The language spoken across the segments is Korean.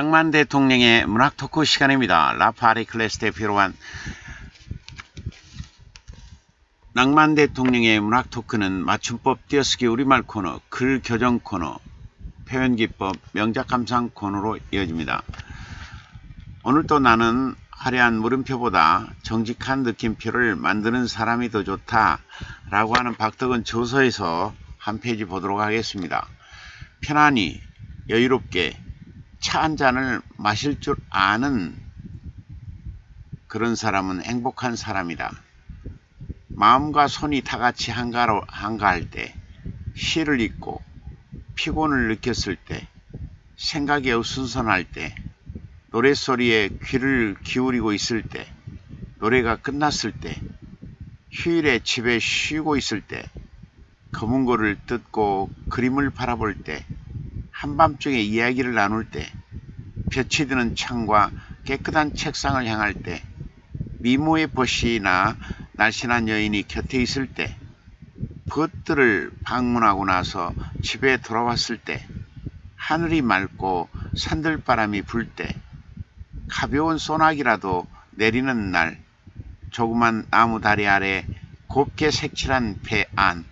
낭만 대통령의 문학 토크 시간입니다. 라파리 클래스에 필요한 낭만 대통령의 문학 토크는 맞춤법 띄어쓰기 우리말 코너, 글 교정 코너, 표현기법, 명작 감상 코너로 이어집니다. 오늘도 나는 화려한 물음표보다 정직한 느낌표를 만드는 사람이 더 좋다 라고 하는 박덕은 저서에서 한 페이지 보도록 하겠습니다. 편안히 여유롭게 차 한 잔을 마실 줄 아는 그런 사람은 행복한 사람이다. 마음과 손이 다 같이 한가로, 한가할 때, 시를 읽고 피곤을 느꼈을 때, 생각이 어수선할 때, 노랫소리에 귀를 기울이고 있을 때, 노래가 끝났을 때, 휴일에 집에 쉬고 있을 때, 검은 거를 뜯고 그림을 바라볼 때, 한밤중에 이야기를 나눌 때, 볕이 드는 창과 깨끗한 책상을 향할 때, 미모의 벗이나 날씬한 여인이 곁에 있을 때, 벗들을 방문하고 나서 집에 돌아왔을 때, 하늘이 맑고 산들바람이 불 때, 가벼운 소나기라도 내리는 날, 조그만 나무 다리 아래 곱게 색칠한 배 안,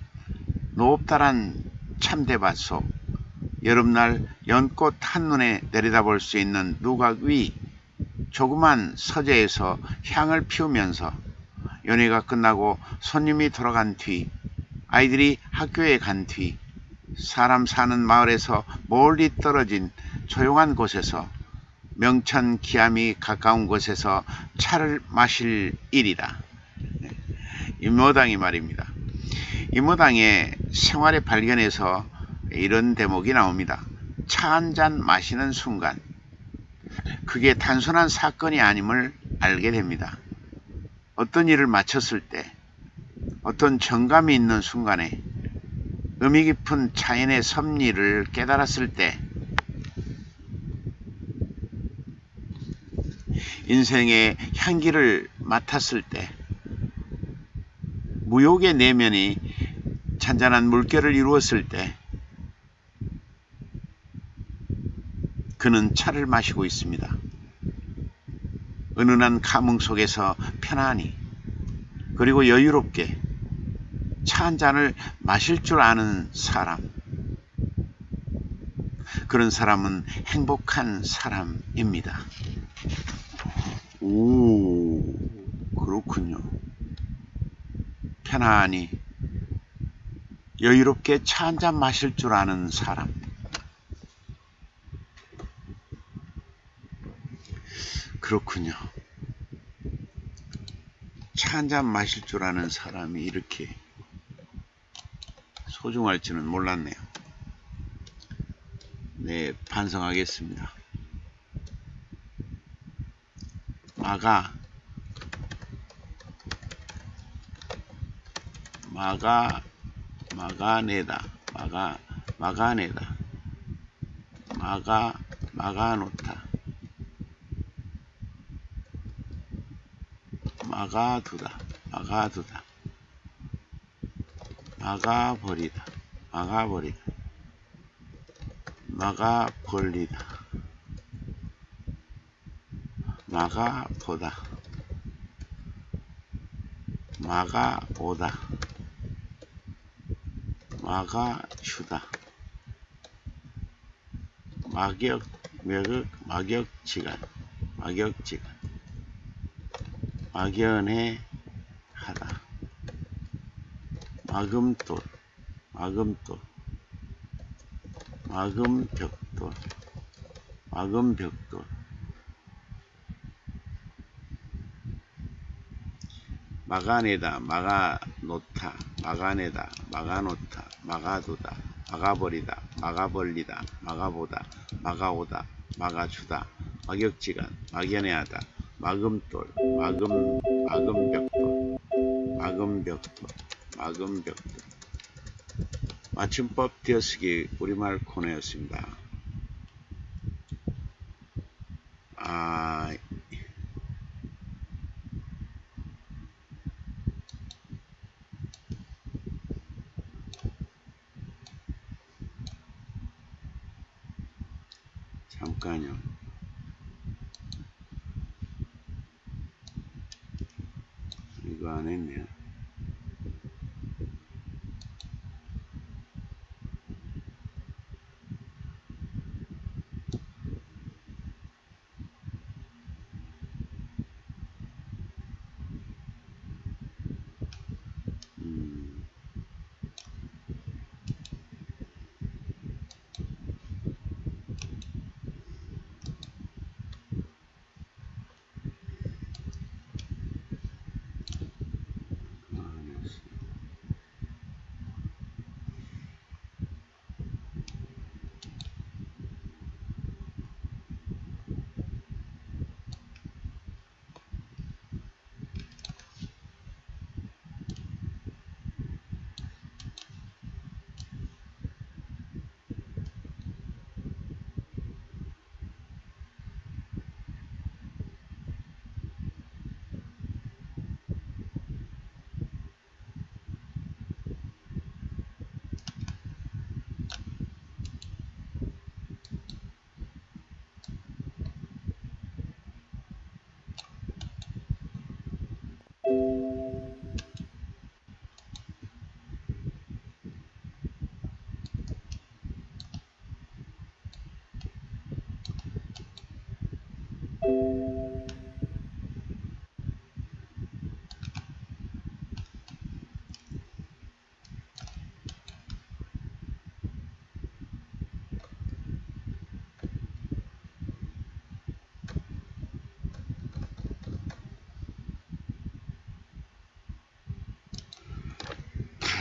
높다란 참대밭 속, 여름날 연꽃 한눈에 내려다볼 수 있는 누각 위 조그만 서재에서 향을 피우면서 연회가 끝나고 손님이 돌아간 뒤 아이들이 학교에 간 뒤 사람 사는 마을에서 멀리 떨어진 조용한 곳에서 명천 기암이 가까운 곳에서 차를 마실 일이다. 임모당이 말입니다. 임모당의 생활의 발견에서 이런 대목이 나옵니다. 차 한 잔 마시는 순간 그게 단순한 사건이 아님을 알게 됩니다. 어떤 일을 마쳤을 때 어떤 정감이 있는 순간에 의미 깊은 자연의 섭리를 깨달았을 때 인생의 향기를 맡았을 때 무욕의 내면이 잔잔한 물결을 이루었을 때 그는 차를 마시고 있습니다. 은은한 감흥 속에서 편안히 그리고 여유롭게 차 한 잔을 마실 줄 아는 사람 그런 사람은 행복한 사람입니다. 오 그렇군요. 편안히 여유롭게 차 한 잔 마실 줄 아는 사람 그렇군요. 차 한 잔 마실 줄 아는 사람이 이렇게 소중할 줄은 몰랐네요. 네, 반성하겠습니다. 마가 마가 마가내다 마가 마가내다 마가 마가놓다 막아두다 막아두다 막아버리다 막아버리다 막아벌리다 막아보다 막아오다 막아주다 막역 매극 막역지간. 막역지간 막연해 하다. 막음돌, 막음돌, 막음벽돌, 막음벽돌. 막아내다, 막아놓다, 막아내다, 막아놓다, 막아두다, 막아버리다, 막아벌리다, 막아보다, 막아오다, 막아주다, 막역지간, 막연해하다, 막음돌, 막음, 막음벽돌, 막음벽돌, 막음벽돌. 맞춤법 띄어쓰기 우리말 코너였습니다. 아,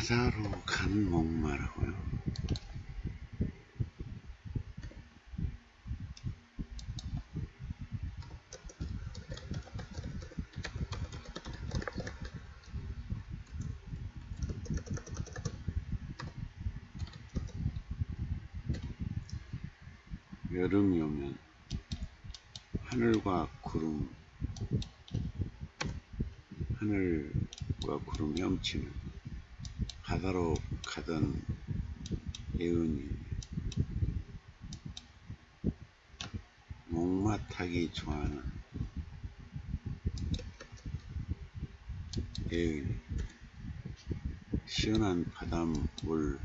바다로 가는 목마라고요. 여름이 오면 하늘과 구름, 하늘과 구름이 엄치는 바다로 가던 예은이 목마 타기 좋아하는 예은이 시원한 바닷물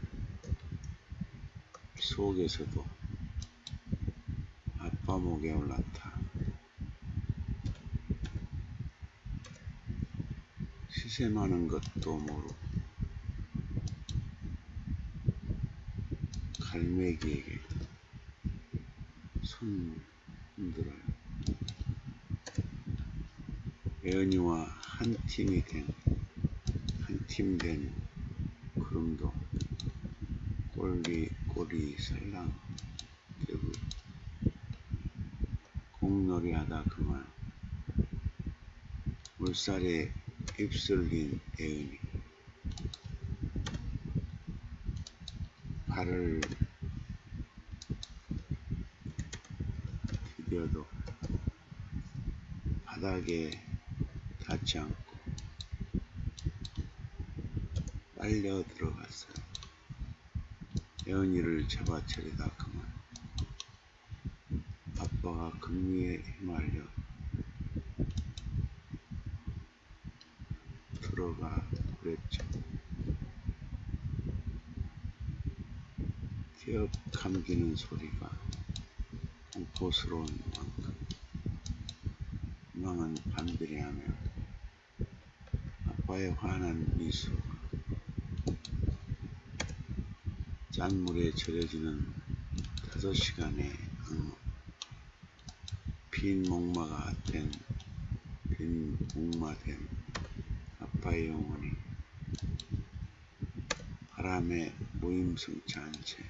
속에서도 아빠 목에 올랐다. 시세 많은 것도 모르고 갈매기에게 손 흔들어요. 예언이와 한 팀이 된, 한 팀 된 구름도 꼬리, 꼬리 살랑 뛰고 공놀이 하다 그만. 물살에 휩쓸린 예은이. 발을 디뎌도 바닥에 닿지 않고 빨려 들어갔어요. 예은이를 잡아차리다 그만 아빠가 금리에 휘말려 들어가 그랬죠. 기업 감기는 소리가 공포스러운 만큼 희망은 반비례하며 아빠의 환한 미소 짠물에 절여지는 다섯 시간의 악몽 빈 목마가 된 빈 목마된 아빠의 영혼이 바람에 무임승차한 채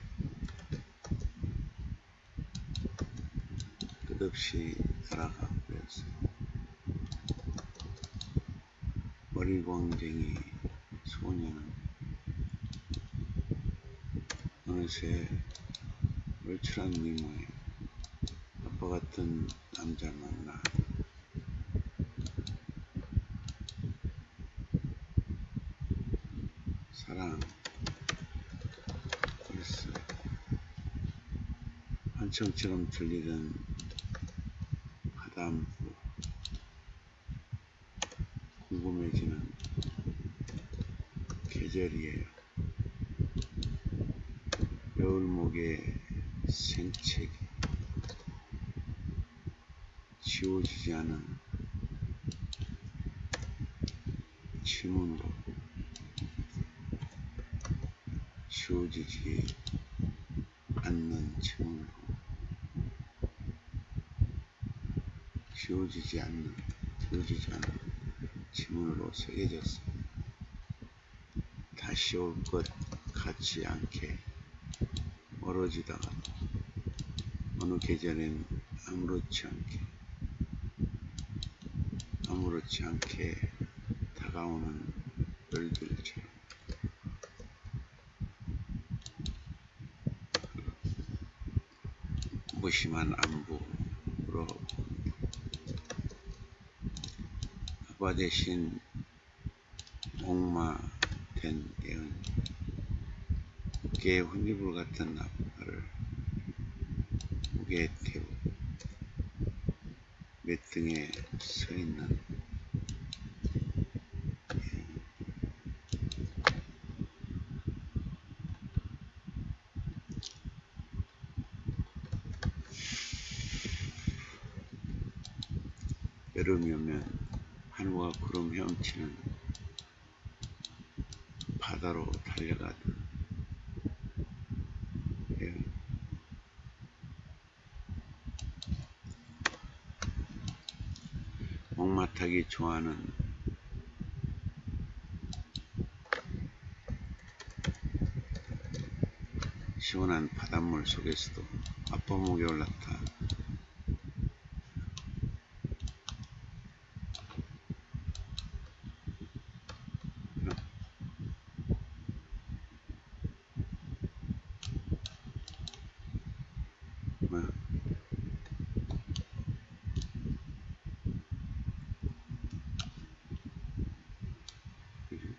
끝없이 날아가 버렸어요. 머리광쟁이 소녀는 어느새 얼출한 미모에 아빠 같은 남자 만나 사랑 했어요. 환청처럼 들리던 바닷물 궁금해지는 계절이에요. 여울목의 생채기 지워지지 않은 지문으로 지워지지 않는 지문으로 지워지지 않는 지워지지 않은 지문으로 새겨졌어. 다시 올 것 같지 않게 멀어지다가 어느 계절엔 아무렇지 않게 아무렇지 않게 다가오는 별들처럼. 무심한 안부로 아빠 대신 목마 된 예언 개의 혼이불 같은 아빠를 목에 태우 맷등에 서 있는 여름이 오면 하늘과 구름 헤엄치는 달려가듯 예. 목마타기 좋아하는 시원한 바닷물 속에서도 아빠 목에 올랐다. 뭐야? 그지?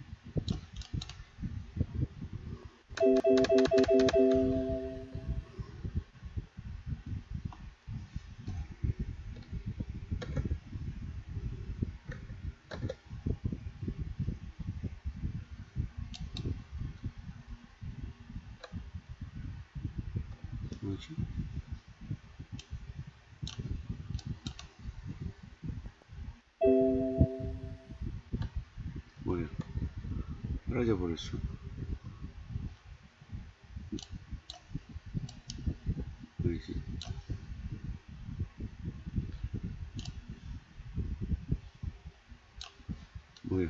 뭐지? 뭐야? 사라져 버렸어. 뭐지? 뭐야?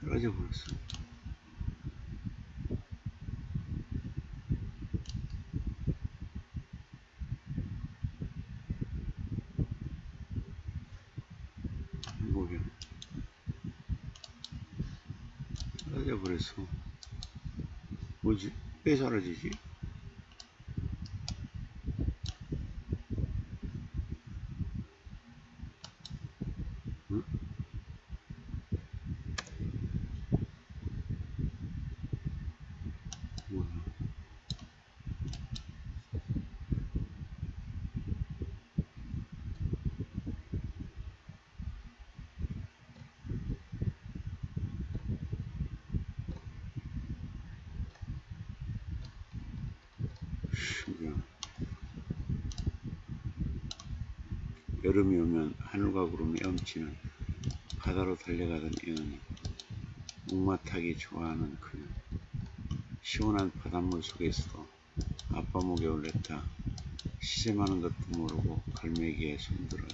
사라져 버렸어. 뭐야? 사라져 버렸어. 왜 사라지지? 10년 여름이 오면 하늘과 구름이 엄치는 바다로 달려가던 이은이 목마타기 좋아하는 그는 시원한 바닷물 속에서도 아빠 목에 올렸다 시샘하는 것도 모르고 갈매기에 손들어요.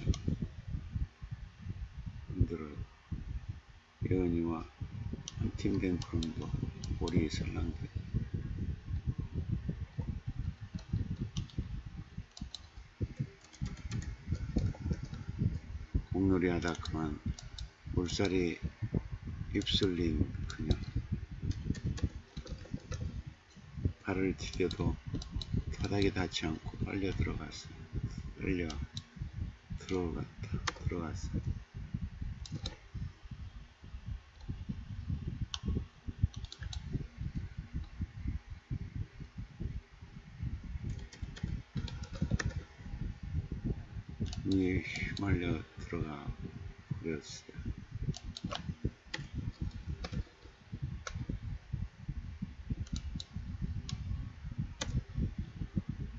흔들어요. 예은이와 한 팀 된 구름도 오리에 살랑대 그만 물살이 휩쓸린 그녀. 발을 디뎌도 바닥에 닿지 않고 빨려 들어갔어. 빨려 들어갔다 들어갔어 이 휘말려 들어가 버렸어요.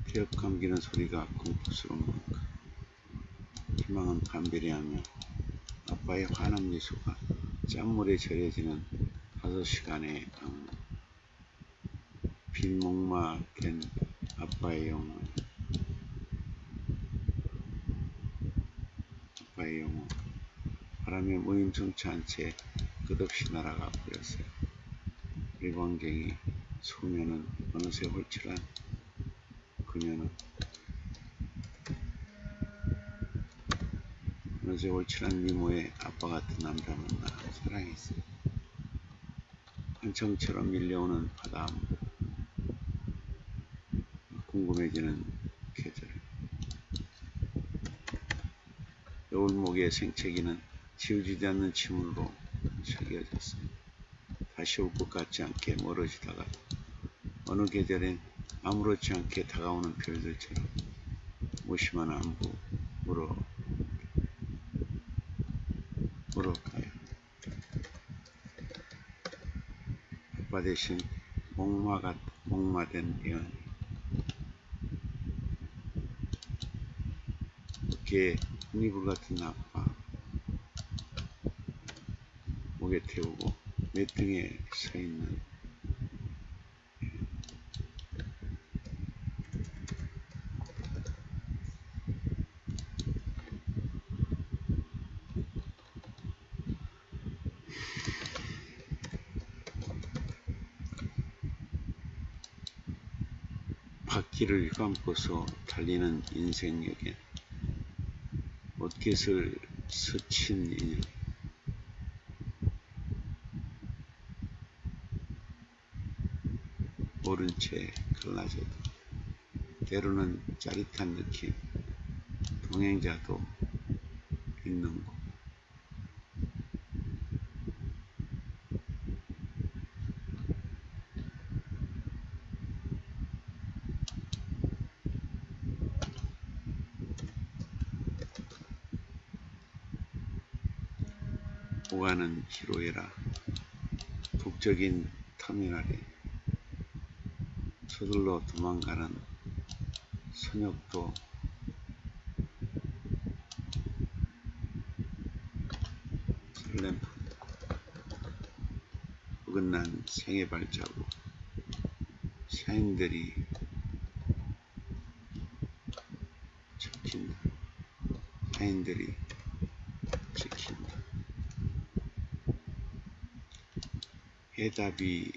기업 감기는 소리가 공포스러운 만큼 희망은 반비례하며 아빠의 환한 미소가 짠물에 절여지는 다섯 시간의 악몽 빈 목마된 아빠의 영혼 아빠의 영혼 바람에 무임승차한 채 끝없이 날아가 버렸어요. 일광쟁이 소녀는 어느새 홀칠한 그녀는 어느새 홀칠한 미모의 아빠 같은 남자 만 나 사랑했어요. 한청처럼 밀려오는 바다 궁금해지는 계절 여울목의 생채기는 지우지지 않는 침울로 새겨졌어요. 다시 올 것 같지 않게 멀어지다가 어느 계절엔 아무렇지 않게 다가오는 별들처럼 무심한 안부 물어 물어가요. 아빠 대신 목마가 목마된 예언 어깨에 이불 같은 아 빠 목에 태우고 내 등에 서 있는. 바퀴를 감고서 달리는 인생역에 옷깃을 스친 인연 모른 채 갈라져도 때로는 짜릿한 느낌 동행자도 있는 곳. 오가는 히로에라 북적인 터미널에 서둘러 도망가는 선역도 설렘 어긋난 생애 발자국 샤인들이 지킨다. 샤인들이 지킨다. 해답이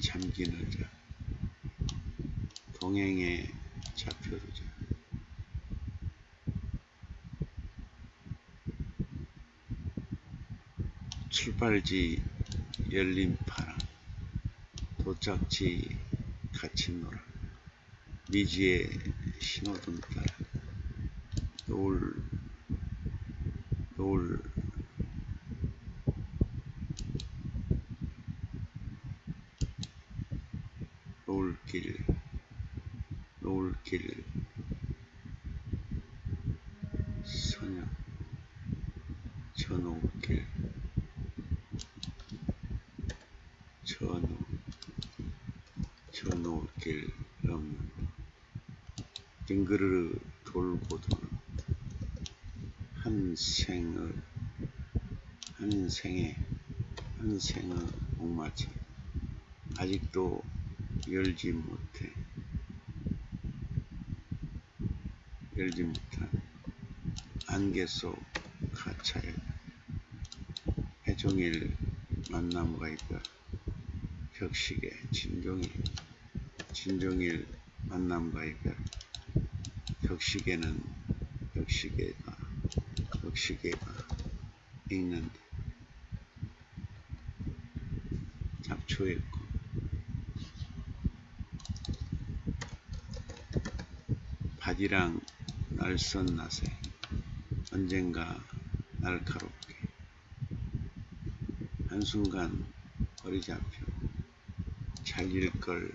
잠긴 의자 동행에 잡혀두자. 출발지 열린 파랑 도착지 갇힌 노라 미지의 신호등 따라 노을 노을 노을길 노을길 선녀 저 노을길 저 노, 저 노을길 없는 뒹그르르 돌고 도는 한 생의 한 생의 한 생의 목마치 아직도 열지 못해. 열지 못한 안개 속 가차에 해종일 만남과 이별 벽식의 진종일 진종일 만남과 이별 벽식에는 벽시계가 벽시계가 읽는다 잡초했고 바디랑 날선 낫에 언젠가 날카롭게. 한순간 거리 잡혀. 잘릴 걸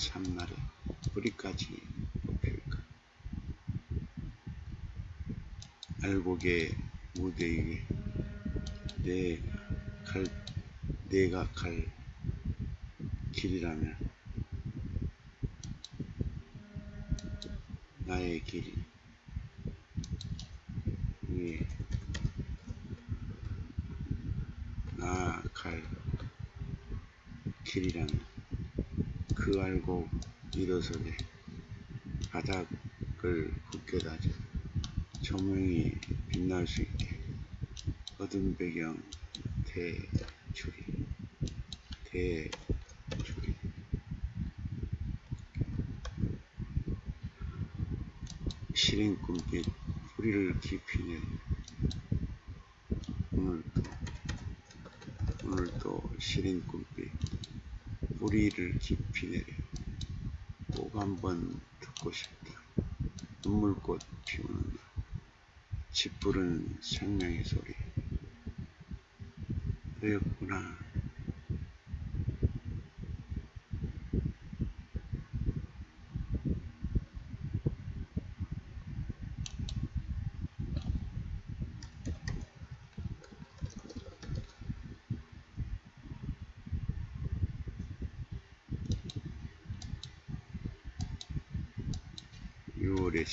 3마리 뿌리까지 뽑힐까? 알곡의 무대 위에 내 갈, 내가 갈 길이라면 나의 길이. 일어서게 바닥을 굳게 다져 조명이 빛날 수 있게 어두운 배경 대추리 대추리 시린 꿈빛 뿌리를 깊이 내 오늘도 오늘도 시린 꿈빛 뿌리를 깊이 내려 꼭 한번 듣고 싶다. 눈물꽃 피우는 날. 짙부른 생명의 소리. 너였구나 유월의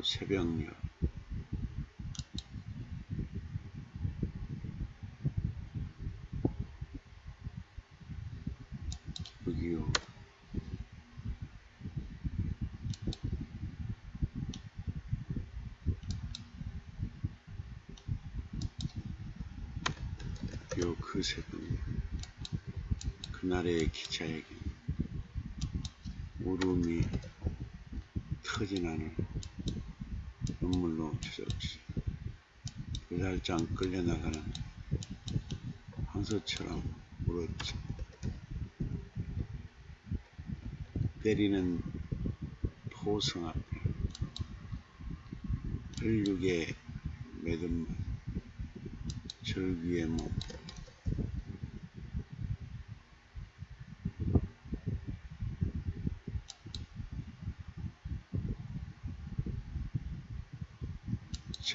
6.25 새벽녘. 여기요. 요그 새벽. 그날의 기차에게 울음이 터진 눈 물로 주저없이 배달장 끌려나가는 황소처럼 울었지. 때리는 포성 앞에 혈육의 매듭만 절규의 몸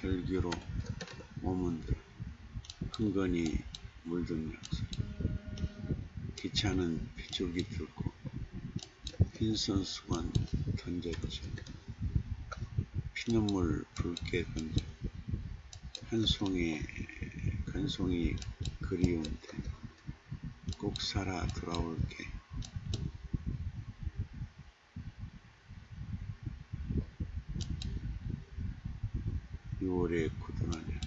절규로 몸은들 흥건히 물들면서 기차는 빗줄기 뚫고 흰 선수건 던졌지 피눈물 붉게 던져 한 송이 큰 송이 그리운 데 꼭 살아 돌아올게. 유월의 굳은하냐?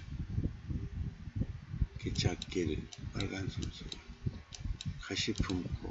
기찻길 빨간 손수가 가시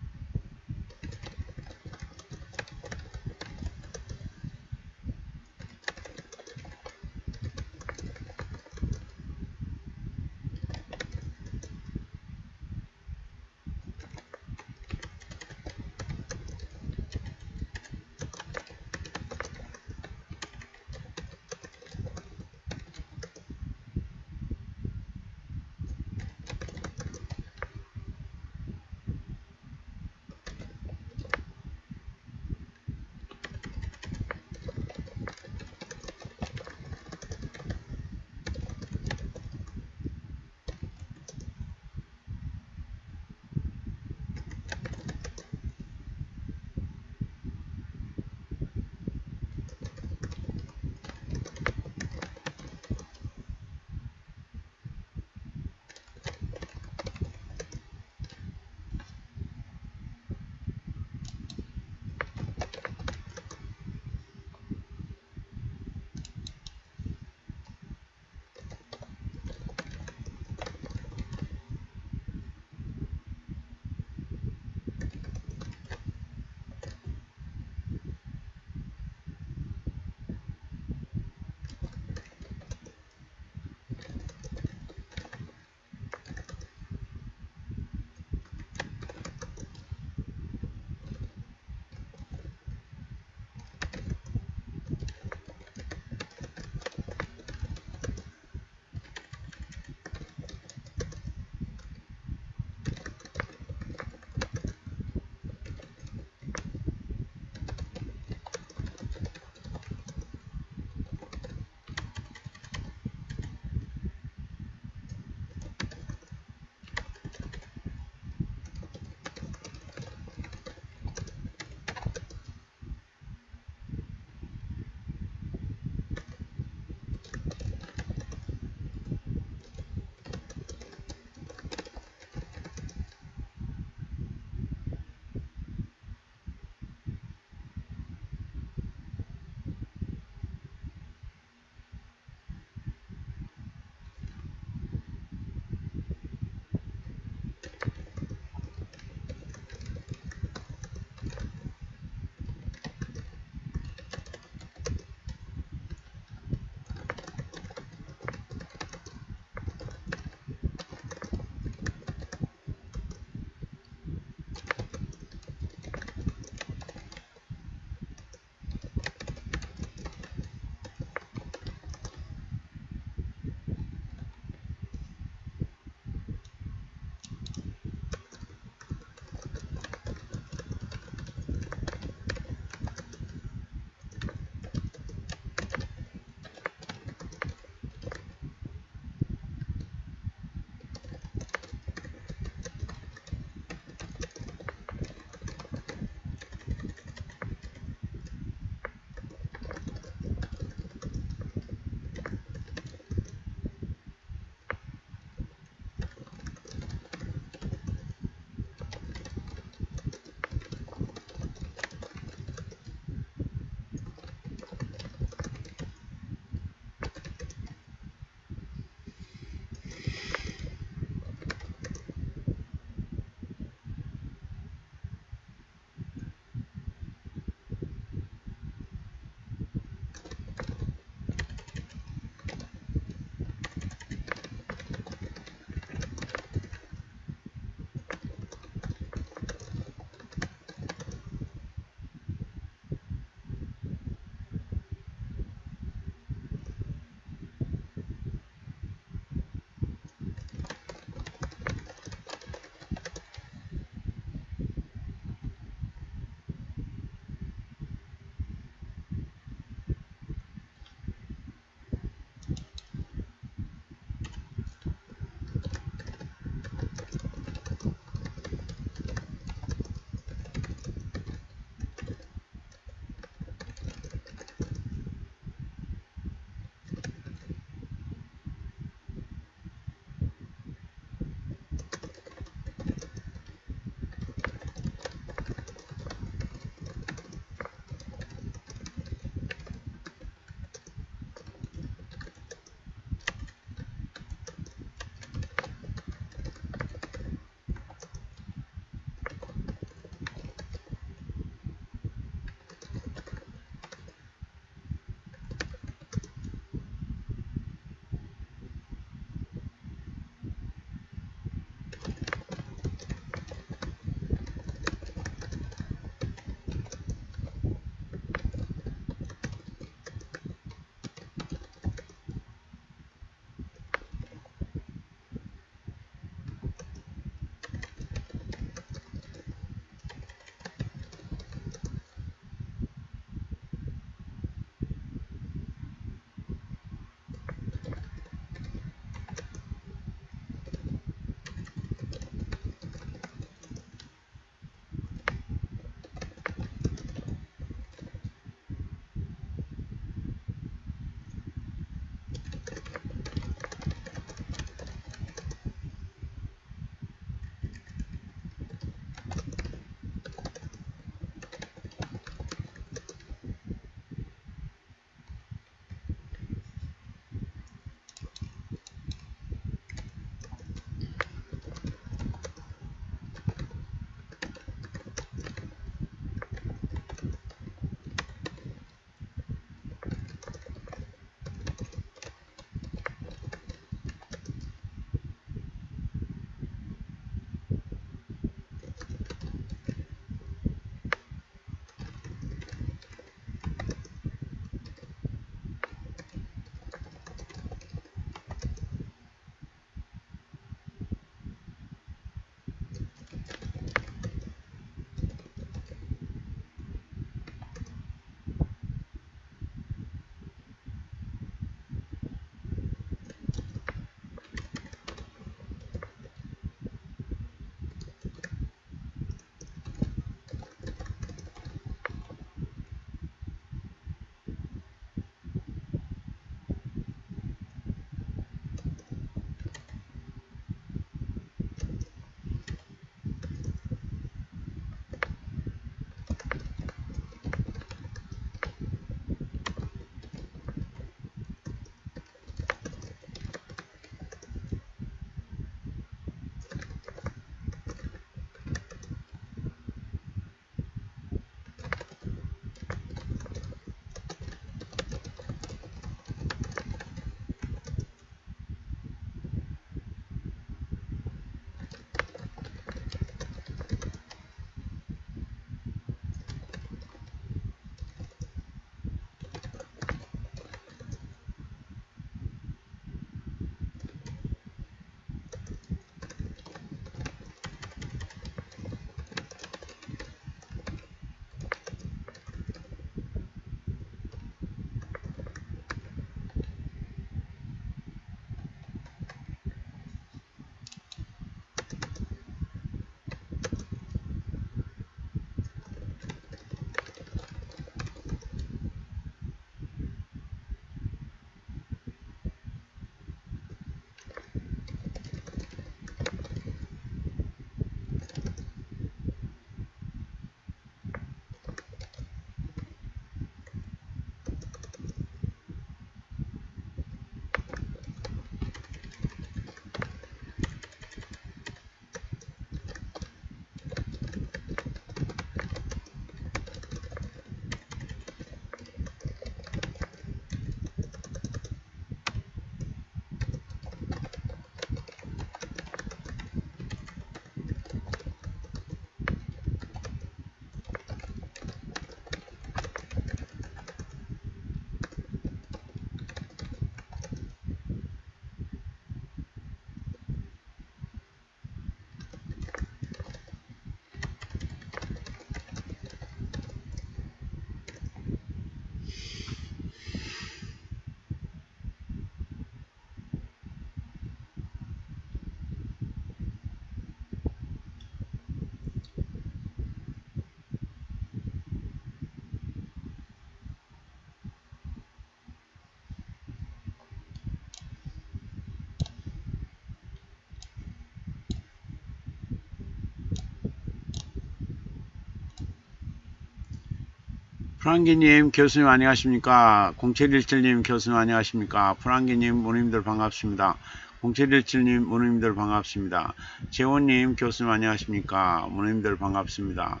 프랑기님 교수님 안녕하십니까 0717님 교수님 안녕하십니까 프랑기님 모님들 반갑습니다 0717님 모님들 반갑습니다 재원님 교수님 안녕하십니까 모님들 반갑습니다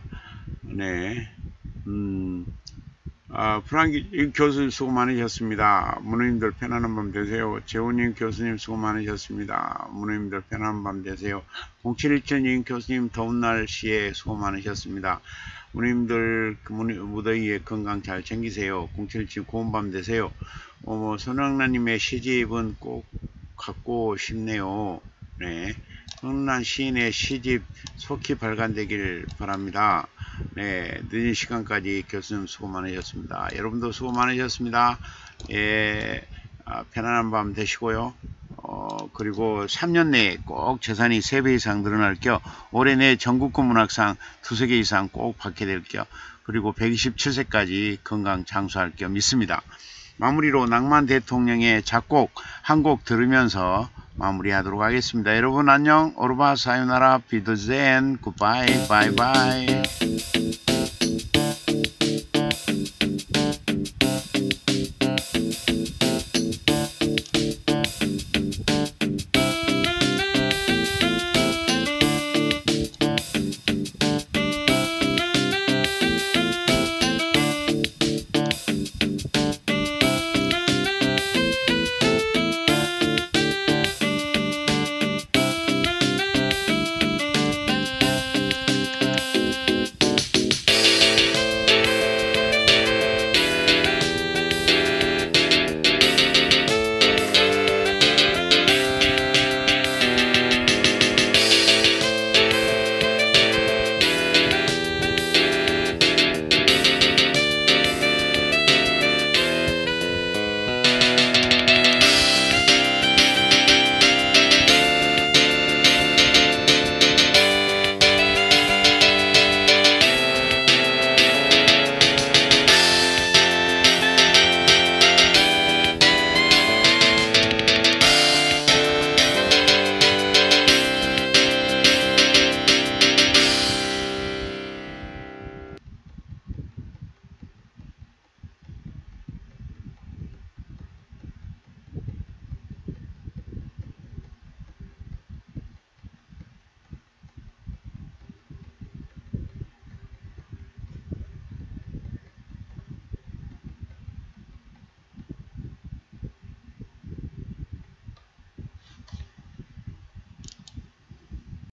네 음, 아, 프랑기 교수님 수고 많으셨습니다. 문호님들 편안한 밤 되세요. 재훈님 교수님 수고 많으셨습니다. 문호님들 편안한 밤 되세요. 0717님 교수님 더운 날씨에 수고 많으셨습니다. 문호님들 그 무더위에 건강 잘 챙기세요. 0717 고운 밤 되세요. 어, 뭐, 손흥란님의 시집은 꼭 갖고 싶네요. 네. 흥란 시인의 시집 속히 발간되길 바랍니다. 네, 늦은 시간까지 교수님 수고 많으셨습니다. 여러분도 수고 많으셨습니다. 예, 아, 편안한 밤 되시고요. 어, 그리고 3년 내에 꼭 재산이 3배 이상 늘어날 겨 올해 내 전국구 문학상 두세 개 이상 꼭 받게 될 겨. 그리고 127세까지 건강 장수할 겨 믿습니다. 마무리로 낭만 대통령의 작곡 한 곡 들으면서 마무리하도록 하겠습니다. 여러분 안녕. 오르바 사요나라. 비드젠. 굿바이 바이바이